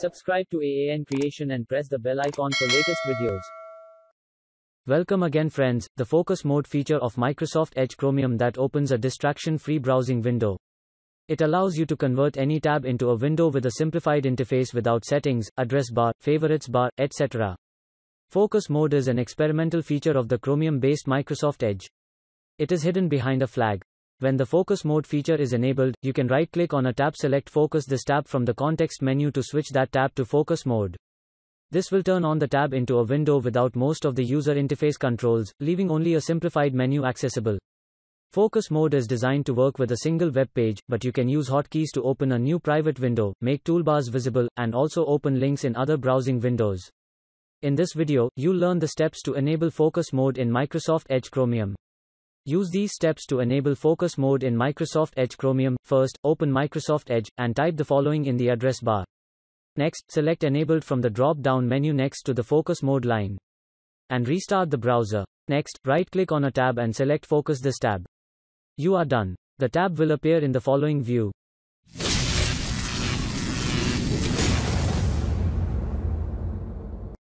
Subscribe to AAN Creation and press the bell icon for latest videos. Welcome again friends, the focus mode feature of Microsoft Edge Chromium that opens a distraction-free browsing window. It allows you to convert any tab into a window with a simplified interface without settings, address bar, favorites bar, etc. Focus mode is an experimental feature of the Chromium-based Microsoft Edge. It is hidden behind a flag. When the focus mode feature is enabled, you can right-click on a tab select focus this tab from the context menu to switch that tab to focus mode. This will turn on the tab into a window without most of the user interface controls, leaving only a simplified menu accessible. Focus mode is designed to work with a single web page, but you can use hotkeys to open a new private window, make toolbars visible, and also open links in other browsing windows. In this video, you'll learn the steps to enable focus mode in Microsoft Edge Chromium. Use these steps to enable focus mode in Microsoft Edge Chromium. First, open Microsoft Edge and type the following in the address bar. Next, select Enabled from the drop-down menu next to the focus mode line. And restart the browser. Next, right-click on a tab and select Focus this tab. You are done. The tab will appear in the following view.